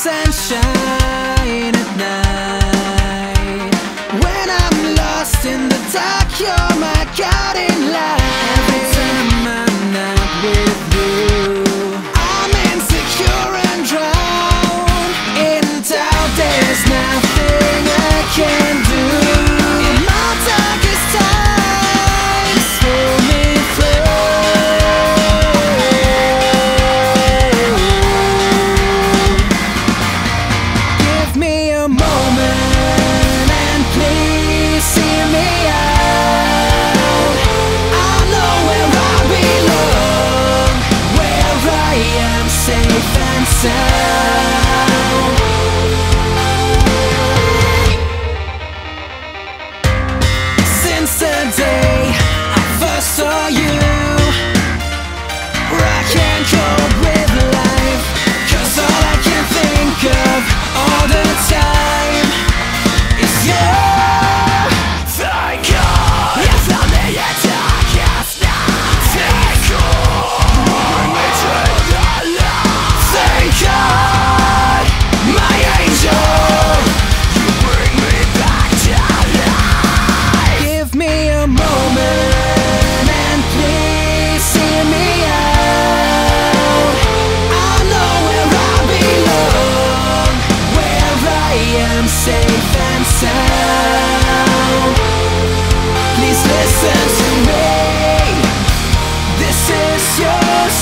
sunshine at night. When I'm lost in the dark, you're my guiding light.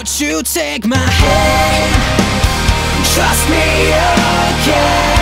Would you take my hand? Trust me again